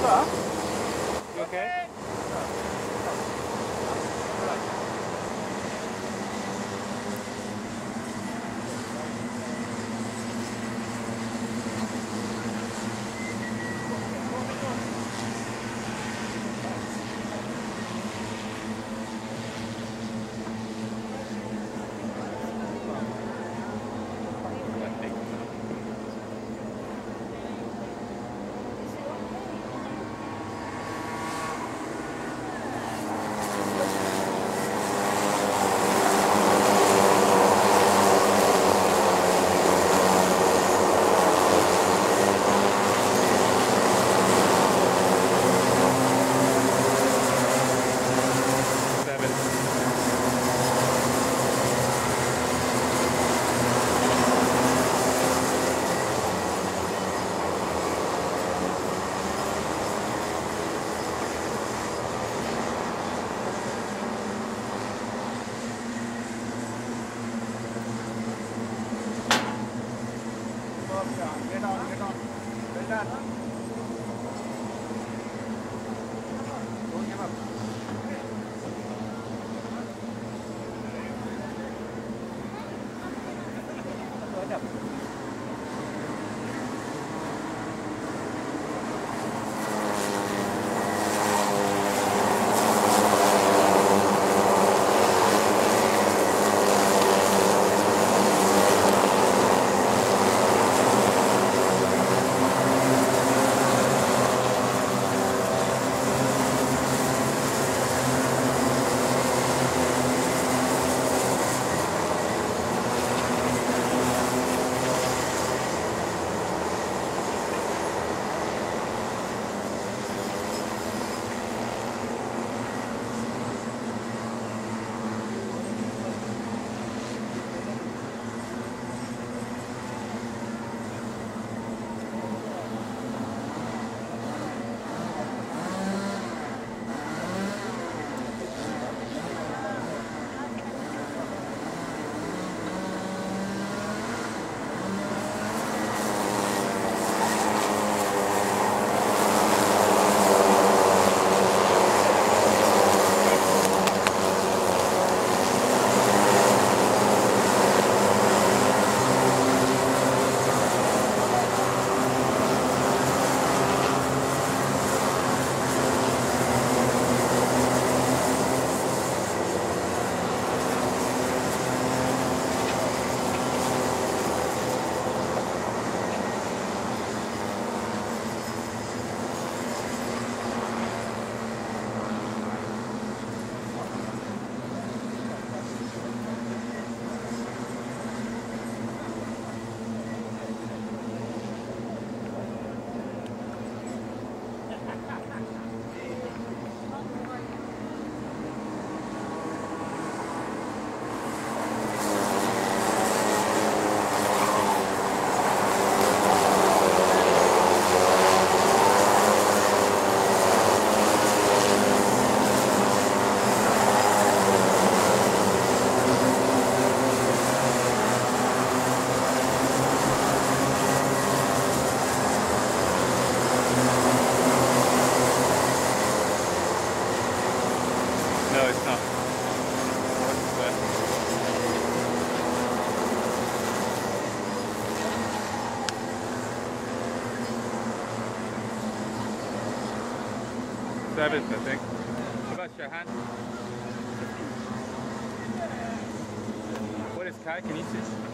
Tá. You okay? 别到了，别到了，等站。Seventh, I think. What about Shahan? What is Kai Kinesis?